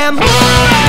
am.